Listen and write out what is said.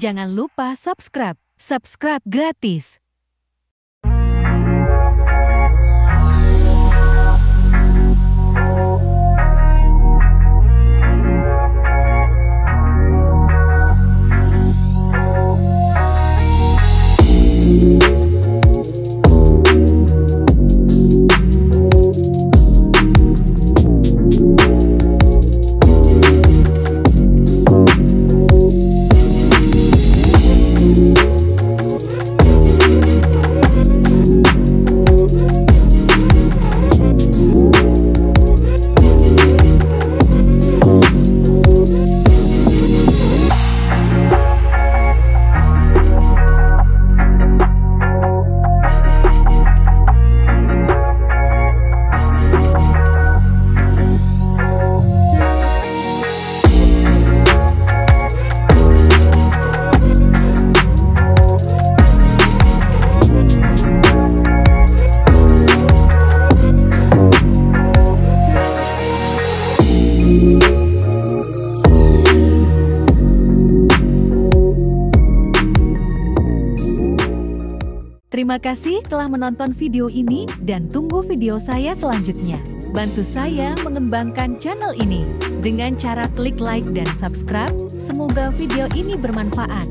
Jangan lupa subscribe. Subscribe gratis. Terima kasih telah menonton video ini dan tunggu video saya selanjutnya. Bantu saya mengembangkan channel ini dengan cara klik like dan subscribe. Semoga video ini bermanfaat.